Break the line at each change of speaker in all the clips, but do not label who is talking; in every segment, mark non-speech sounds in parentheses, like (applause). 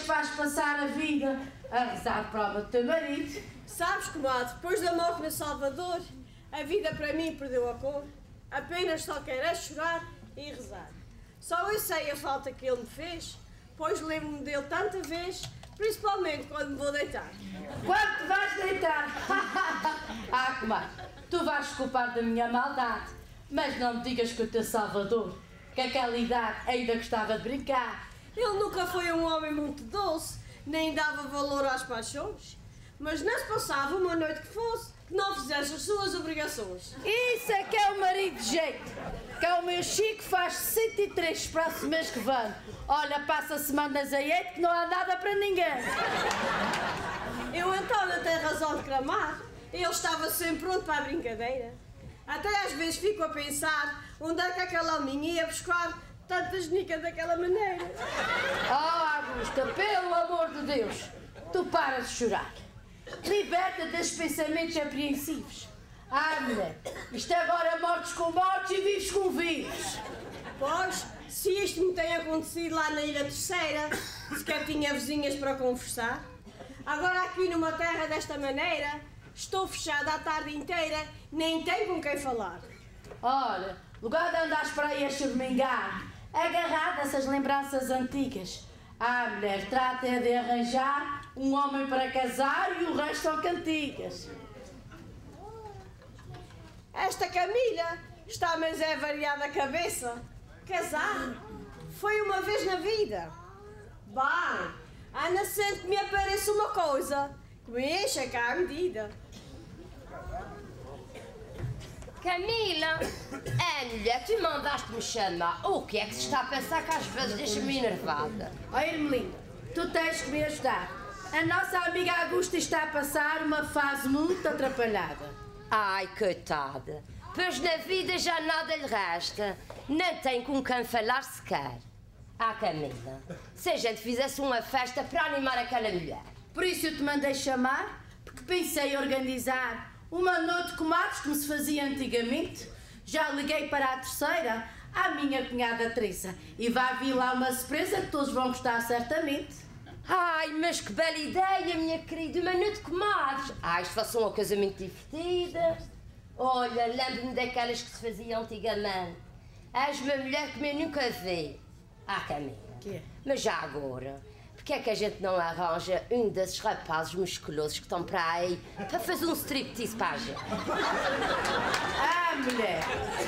depois vais passar a vida a rezar a prova do teu marido.
Sabes, comadre, depois da morte do Salvador, a vida para mim perdeu a cor. Apenas só quero é chorar e rezar. Só eu sei a falta que ele me fez, pois lembro-me dele tanta vez, principalmente quando me vou deitar.
Quando te vais deitar? (laughs) ah, comadre, tu vais culpar da minha maldade, mas não me digas que o teu Salvador, que aquela idade ainda gostava de brincar,
ele nunca foi um homem muito doce, nem dava valor às paixões. Mas não se passava uma noite que fosse que não fizesse as suas obrigações.
Isso é que é o marido de jeito. Que é o meu Chico, faz 103 próximos mês que vem. Olha, passa semanas a eito que não há nada para ninguém.
Eu então não tenho razão de clamar. Ele estava sempre pronto para a brincadeira. Até às vezes fico a pensar onde é que aquela hominha ia buscar tanta genica daquela maneira.
Oh, Augusta, pelo amor de Deus, tu paras de chorar. Liberta desses pensamentos apreensivos. Ah, mulher, isto agora mortes com mortes e vives com vivos.
Pois, se isto me tem acontecido lá na Ilha Terceira, sequer tinha vizinhas para conversar. Agora aqui numa terra desta maneira, estou fechada a tarde inteira, nem tenho com quem falar.
Ora, lugar de andares para aí a choramingar, agarrado a essas lembranças antigas. Ah, mulher, trata de arranjar um homem para casar e o resto são cantigas.
Esta Camila está mas é variada a cabeça. Casar foi uma vez na vida. Bem, Ana sempre me aparece uma coisa que me enche cá a medida.
Camila, Ana, tu mandaste-me chamar. O que é que se está a pensar que às vezes deixa-me enervada?
Olha, Ermelinda, tu tens que me ajudar. A nossa amiga Augusta está a passar uma fase muito atrapalhada.
Ai, coitada. Pois na vida já nada lhe resta. Nem tem com quem falar sequer. Ah, Camila, se a gente fizesse uma festa para animar aquela mulher.
Por isso eu te mandei chamar, porque pensei organizar uma noite de comadres como se fazia antigamente. Já liguei para a terceira, à minha cunhada Teresa, e vai vir lá uma surpresa que todos vão gostar certamente.
Ai, mas que bela ideia, minha querida. Uma noite de comadres. Ai, isto fosse uma coisa muito divertida. Olha, lembro-me daquelas que se faziam antigamente. És uma mulher que eu nunca vi. Ah, Camila.
Quê?
Mas já agora, porque é que a gente não arranja um desses rapazes musculosos que estão para aí para fazer um striptease para a gente?
Ah, mulher,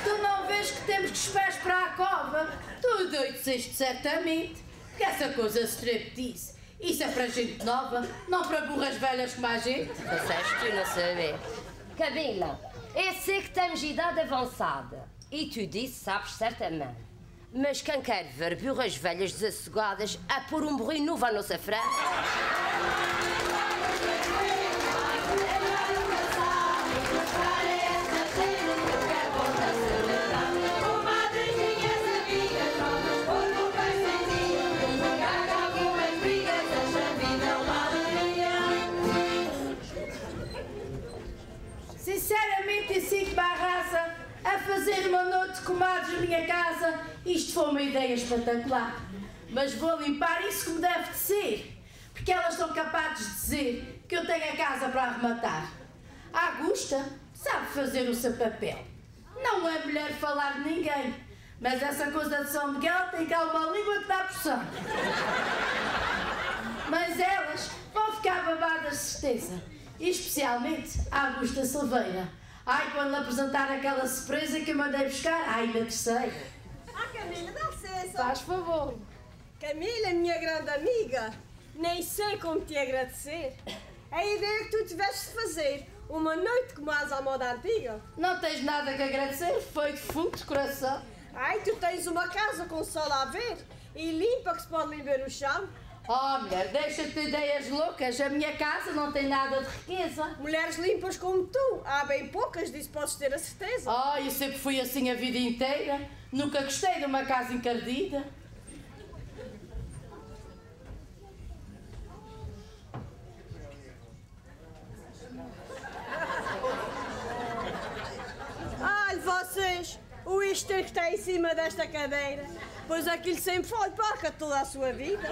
tu não vês que temos que os pés para a cova? Tu doido certamente que essa coisa striptease, isso é para gente nova, não para burras velhas como a gente.
Disseste tu não saber. Camila, eu sei que temos idade avançada. E tu disse, sabes certamente. Mas quem quer ver burras velhas desassogadas a pôr um burrinho novo à nossa frente?
A fazer uma noite de comadres na minha casa, isto foi uma ideia espetacular. Mas vou limpar isso como deve de ser, porque elas são capazes de dizer que eu tenho a casa para arrematar. A Augusta sabe fazer o seu papel. Não é mulher falar de ninguém, mas essa coisa de São Miguel tem cá uma língua que dá pressão. Mas elas vão ficar babadas de certeza. Especialmente a Augusta Silveira. Ai, quando lhe apresentar aquela surpresa que eu mandei buscar, ai, na terceira.
Ah, Camila, dá licença.
Faz favor.
Camila, minha grande amiga, nem sei como te agradecer. A ideia que tu tiveste de fazer uma noite como as à moda antiga.
Não tens nada que agradecer, foi de fundo de coração.
Ai, tu tens uma casa com sol a ver e limpa que se pode limpar o chão.
Oh, mulher, deixa-te de ideias loucas. A minha casa não tem nada de riqueza.
Mulheres limpas como tu, há bem poucas, disso podes ter a certeza.
Oh, eu sempre fui assim a vida inteira. Nunca gostei de uma casa encardida.
Ai, vocês, o Easter que está em cima desta cadeira, pois aquilo sempre foi parca toda a sua vida.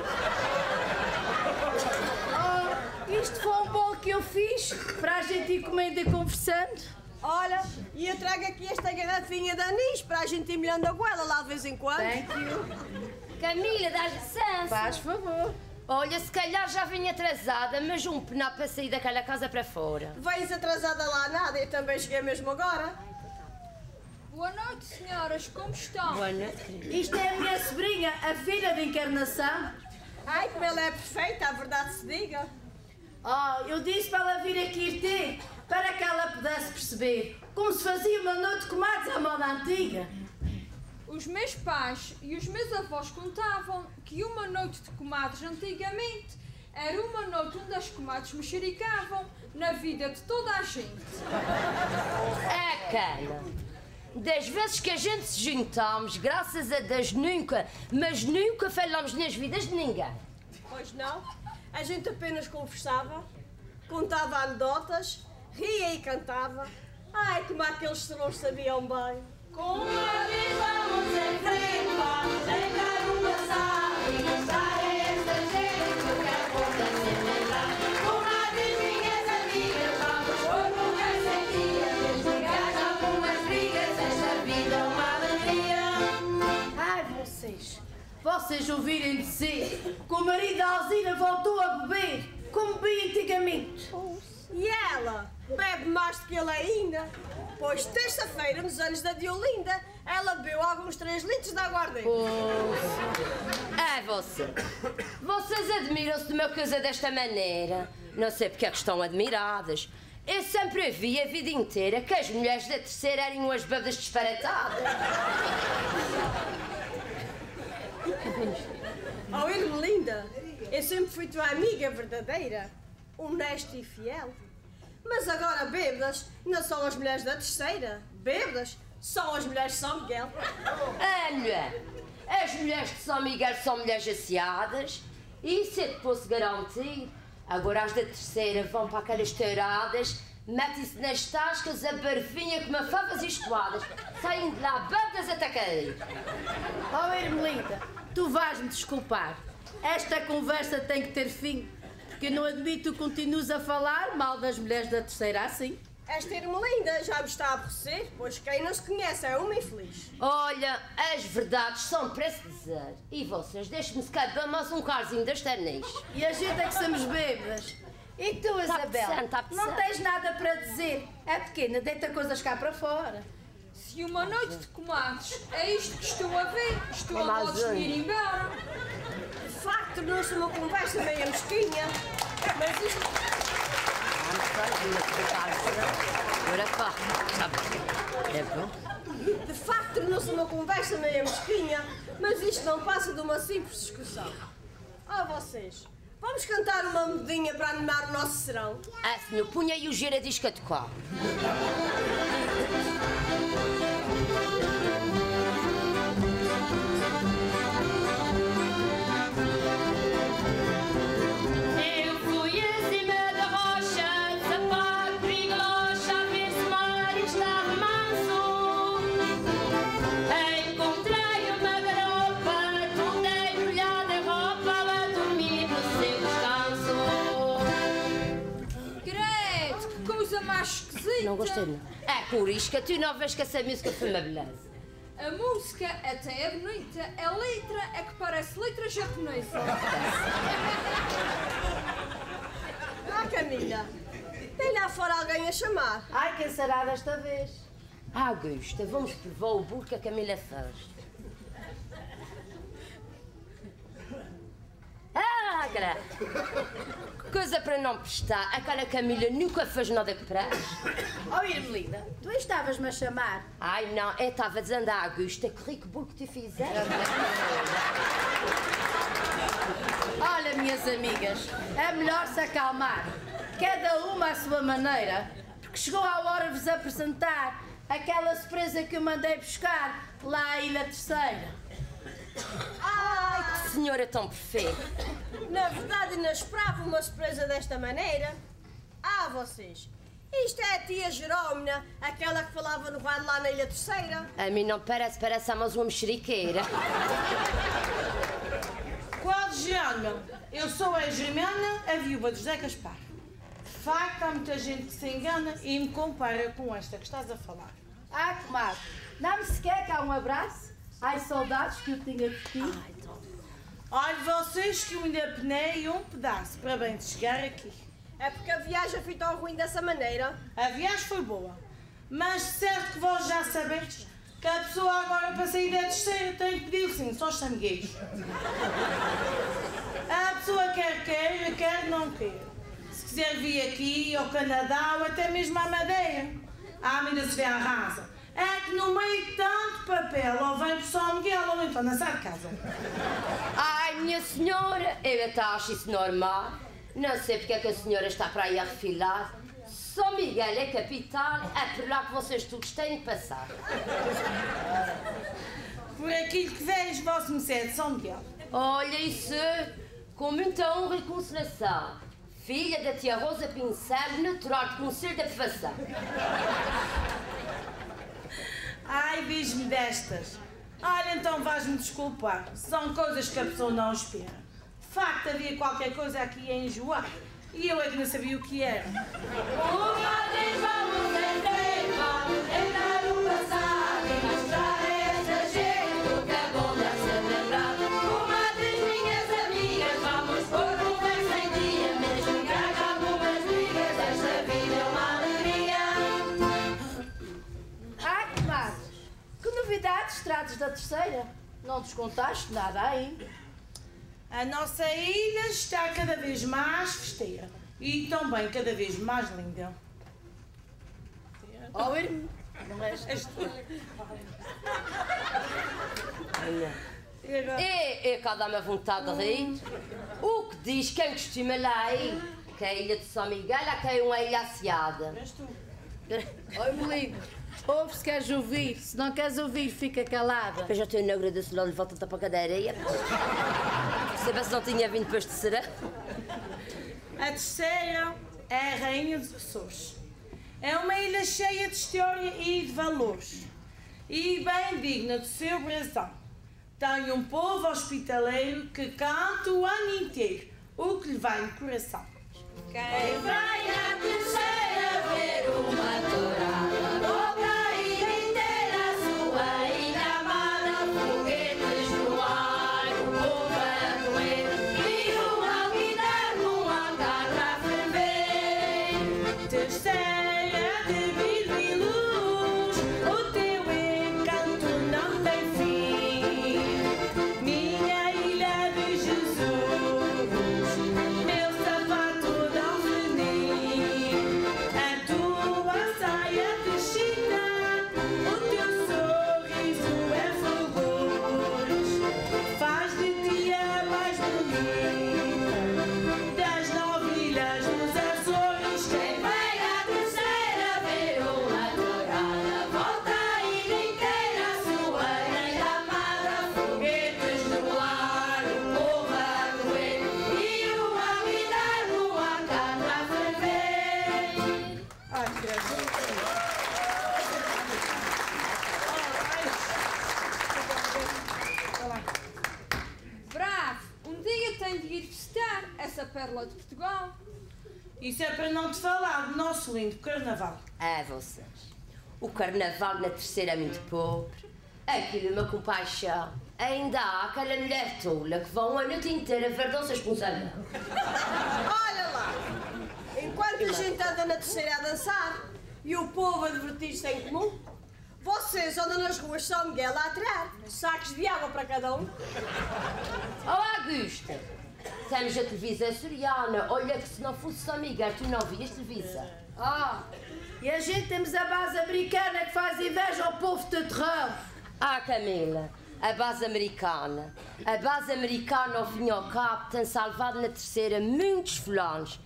Oh, isto foi um bolo que eu fiz para a gente ir comendo e conversando.
Olha, e eu trago aqui esta garrafinha de anis para a gente ir molhando a goela lá de vez em quando.
Thank you.
Camila, dás licença.
Faz favor.
Olha, se calhar já vim atrasada, mas um penar para sair daquela casa para fora.
Vens atrasada lá nada, eu também cheguei mesmo agora.
Boa noite, senhoras, como estão?
Boa noite.
Isto é a minha sobrinha, a filha de encarnação.
Ai, como ela é perfeita, a verdade se diga.
Oh, eu disse para ela vir aqui ter, para que ela pudesse perceber como se fazia uma noite de comadres à moda antiga.
Os meus pais e os meus avós contavam que uma noite de comadres antigamente era uma noite onde as comadres mexericavam na vida de toda a gente.
É cana. Das vezes que a gente se juntamos, graças a Deus nunca, mas nunca falamos nas vidas de ninguém.
Pois não, a gente apenas conversava, contava anedotas, ria e cantava. Ai, como aqueles serões sabiam bem.
Com a vez vamos em frente, vamos lembrar o passado
vocês, ouvirem dizer que o marido da Alzina voltou a beber, como bebia antigamente.
E ela bebe mais do que ele ainda. Pois terça-feira, nos anos da Diolinda, ela bebeu alguns 3 litros de aguardente.
É você. Vocês admiram-se do meu coisa desta maneira. Não sei porque é que estão admiradas. Eu sempre vi a vida inteira que as mulheres da terceira eram umas bebadas disparatadas.
Oh, Irmelinda, eu sempre fui tua amiga verdadeira, honesta e fiel. Mas agora bêbadas não são as mulheres da terceira. Bêbadas são as mulheres de São Miguel.
Mulher. As mulheres de São Miguel são mulheres asseadas. Isso é de posso garantir. Agora as da terceira vão para aquelas touradas, metem-se nas tascas a barfinha como favas e escoadas, saem de lá bebadas até cair.
Oh, Ermelinda, tu vais-me desculpar. Esta conversa tem que ter fim, porque eu não admito que continues a falar mal das mulheres da terceira assim.
Esta Irmelinda já me está a aborrecer, pois quem não se conhece é uma infeliz.
Olha, as verdades são para se dizer. E vocês, deixem-me se caber mais um carzinho das ternis.
E a gente é que somos bêbadas. E tu, Isabel,
tá
não tens nada para dizer. É pequena, deita coisas cá para fora.
Se uma noite de comadres é isto que estou a ver, estou a modos de ir embora.
De facto, tornou-se uma conversa meio mesquinha. Mas isto,
Agora pá, sabe? É bom?
de facto, tornou-se uma conversa meio mesquinha. Mas isto não passa de uma simples discussão. Oh, vocês, vamos cantar uma modinha para animar o nosso serão?
Ah, senhor, punha aí o gira disco a tocar. Não gostei, não. É por isso que tu não vês que essa música foi uma beleza.
A música até é bonita, a letra é que parece letra japonesa.
Ah, Camila, tem lá fora alguém a chamar.
Ai, quem será desta vez?
Ah, Augusta, vamos provar o burro que a Camila faz. Ah, gra... Coisa para não prestar. Aquela Camila nunca fez nada que preste.
Oh, Irmelinda, tu estavas-me a chamar.
Ai, não, eu estava dizendo à Augusta que rico burro que tu fizeste.
Olha, minhas amigas, é melhor se acalmar. Cada uma à sua maneira, porque chegou a hora de vos apresentar aquela surpresa que eu mandei buscar lá à Ilha Terceira.
Ai,
Senhora tão perfeita.
na verdade não esperava uma surpresa desta maneira. Ah, vocês, isto é a tia Jerómina, aquela que falava no rádio lá na Ilha Terceira.
A mim não parece, parece a mais uma mexeriqueira.
Qual Jerónimo? Eu sou a Germana, a viúva de José Gaspar. De facto, há muita gente que se engana e me compara com esta que estás a falar.
Ah, comadre, dá-me sequer cá um abraço. Ai, saudades que eu tinha de ti.
Olhe vocês que eu ainda penei um pedaço para bem de chegar aqui.
É porque a viagem foi tão ruim dessa maneira.
A viagem foi boa, mas certo que vós já sabeis que a pessoa agora para sair da terceira tem que pedir sim, só os sangueiros. A pessoa quer quer, quer não quer. Se quiser vir aqui ao Canadá ou até mesmo à Madeira, a ainda se vê à rasa. É que no meio de tanto papel, ou vem para São Miguel ou então na casa.
Ai, minha senhora, eu até acho isso normal. Não sei porque é que a senhora está para aí a refilar. São Miguel é capital, é por lá que vocês todos têm que passar.
Por aquilo que vejo, vosso Mercê de São Miguel.
Olha isso, com muita honra e consolação. Filha da tia Rosa Pincel, natural de Conselho da Fação.
Ai, diz-me destas. Olha, então vais-me desculpar. São coisas que a pessoa não espera. De facto, havia qualquer coisa aqui a enjoar. E eu é que não sabia o que era.
Uma vamos entrar, vamos entrar no passado
terceira? Não descontaste nada ainda.
A nossa ilha está cada vez mais festeira. E também cada vez mais linda.
Ó, irmão, não és
agora?
E, e cá dá-me a vontade de rir. O que diz quem costuma lá ir? Que a ilha de São Miguel é que é uma ilha asseada.
És tu.
Oi, Melinda, ouve se queres ouvir. Se não queres ouvir, fica calada.
Eu já tenho na agradeço lá de volta para a cadeira. Sabe se não tinha vindo para este serão?
A terceira é a Rainha dos Açores. É uma ilha cheia de história e de valores. E bem digna do seu brasão. Tem um povo hospitaleiro que canta o ano inteiro, o que lhe vai no coração.
Quem vai à terceira ver uma
essa pérola de Portugal.
Isso é para não te falar do nosso lindo carnaval.
É vocês. O carnaval na terceira é muito pobre. Aquilo é uma compaixão. Ainda há aquela mulher tola que vão a noite inteira ver danças com os anãos.
Olha lá, enquanto a gente anda na terceira a dançar e o povo a divertir-se em comum, vocês andam nas ruas São Miguel a atirar sacos de água para cada um.
Oh, Augusta! Temos a televisão açoriana. Olha que se não fosse São Miguel, tu não vias televisão.
Ah, e a gente temos a base americana que faz inveja ao povo de terrão.
Ah, Camila, a base americana. A base americana, ao fim e ao cabo, tem salvado na terceira muitos fulanos.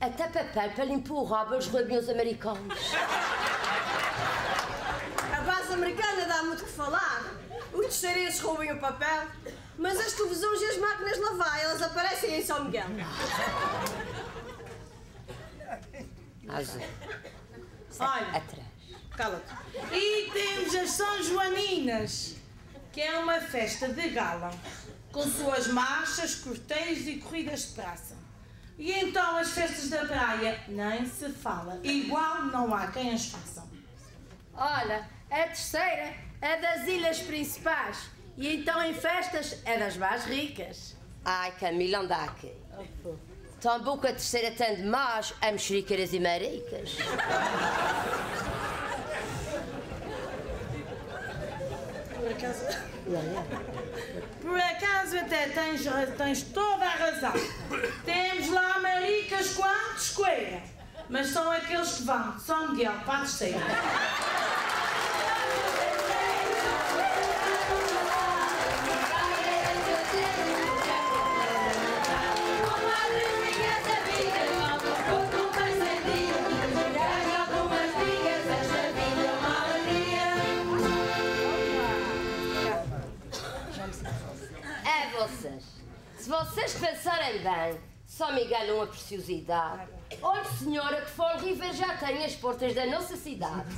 Até papel para limpar o rabo aos rabiões americanos.
A base americana dá muito que falar. Os terceirenses roubam o papel, mas as televisões e as máquinas de lavar, elas aparecem em São Miguel.
Azul.
Olha,
Atrás.
cala-te. E temos as São Joaninas, que é uma festa de gala, com suas marchas, cortejos e corridas de praça. E então as festas da praia nem se fala. Igual não há quem as façam.
Olha, a terceira é das ilhas principais. E então em festas é das mais ricas.
Ai, Camila, anda aqui. Tão bom que a terceira tem de mais a mexericas e maricas.
Por acaso, por acaso até tens, tens toda a razão. Temos lá maricas quantos coelha, mas são aqueles que vão de São Miguel para a terceira.
Se vocês pensarem bem, só me galam a preciosidade. Olha, senhora, que Fall River já tem as portas da nossa cidade.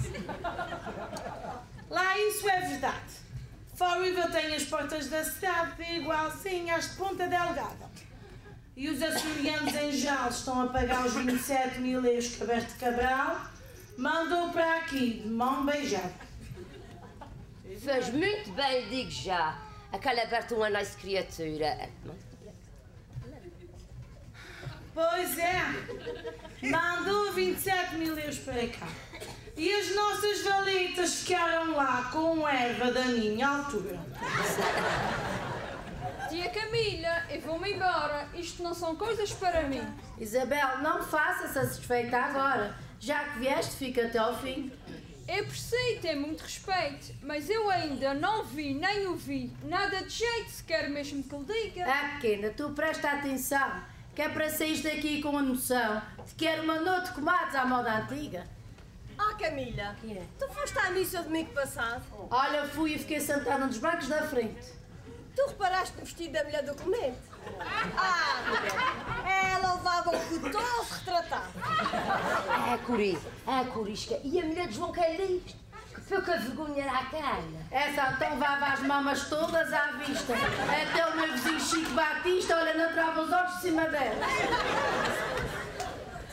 Lá isso é verdade. Fall River tem as portas da cidade igualzinhas de Ponta Delgada. E os açorianos em Jales estão a pagar os 27 mil euros que Alberto Cabral mandou para aqui, de mão beijada.
Fez muito bem, digo já. Aquela Berta é uma nice criatura.
Pois é, mandou 27 mil euros para cá. E as nossas valitas ficaram lá com erva da minha altura.
Tia Camila, eu vou-me embora. Isto não são coisas para mim.
Isabel, não faça satisfeita agora. Já que vieste, fica até ao fim.
Eu preciso ter muito respeito, mas eu ainda não vi nem ouvi nada de jeito, se quer mesmo que lhe diga.
Ah, pequena, tu presta atenção, que é para sair daqui com a noção de que era uma noite de comadres à moda antiga.
Ah, Camila, tu foste à missa domingo passado?
Olha, fui e fiquei sentada nos bancos da frente.
Tu reparaste no vestido da mulher do Clemente? Ah, ela levava um cotoso retratado.
É, Curi, é, Curisca. E a mulher de João Calixto? Que pouca vergonha era aquela.
Essa então vava as mamas todas à vista. Até o meu vizinho Chico Batista, olha, não trava os olhos de cima dela.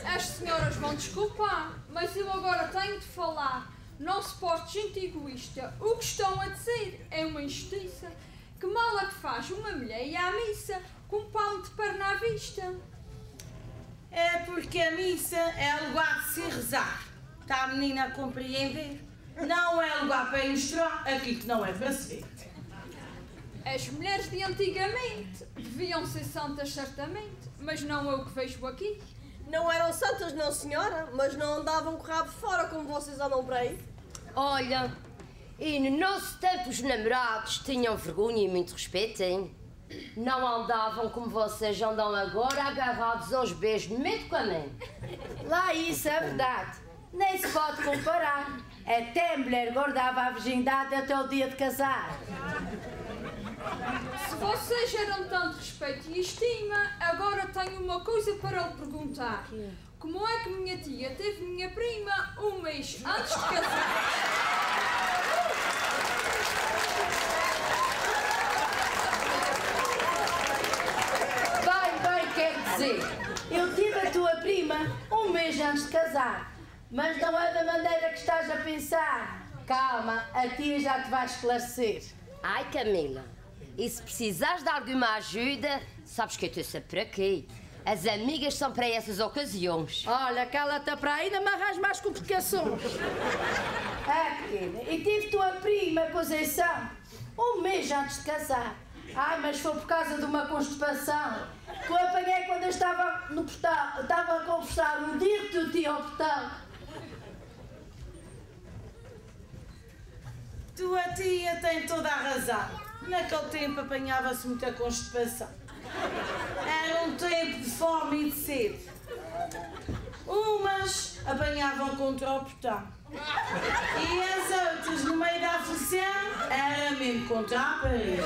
As senhoras vão desculpar, mas eu agora tenho de falar. Não se pode gente egoísta. O que estão a dizer é uma injustiça. Que mal é que faz uma mulher ir à missa com um palmo de perna à vista?
É porque a missa é lugar de se rezar. Está a menina a compreender? Não é lugar para ir mostrar aquilo que não é para se ver.
As mulheres de antigamente deviam ser santas certamente, mas não é o que vejo aqui.
Não eram santas, não senhora, mas não andavam com o rabo fora como vocês andam por aí.
Olha, e no nosso tempo os namorados tinham vergonha e muito respeito, hein? Não andavam como vocês andam agora, agarrados aos beijos no meio do caminho.
Lá isso é verdade. Nem se pode comparar. Até a mulher guardava a virgindade até o dia de casar.
Se vocês geram tanto respeito e estima, agora tenho uma coisa para lhe perguntar. Como é que minha tia teve minha prima um mês antes de casar?
Bem, bem, quer dizer, eu tive a tua prima um mês antes de casar. Mas não é da maneira que estás a pensar. Calma, a tia já te vai esclarecer.
Ai, Camila, e se precisares de alguma ajuda, sabes que eu estou sempre por aqui. As amigas são para essas ocasiões.
Olha, cala-te para aí, não me arranjas mais complicações. (laughs) Ah, pequena, e tive tua prima, Conceição, um mês antes de casar. Ai, mas foi por causa de uma constipação que eu apanhei quando eu estava no portal. Estava a conversar um dia que tu tinha ao portal.
Tua tia tem toda a razão. Naquele tempo apanhava-se muita constipação. Era um tempo de fome e de sede. Umas apanhavam contra o portão. E as outras, no meio da aflição, era mesmo contra a parede.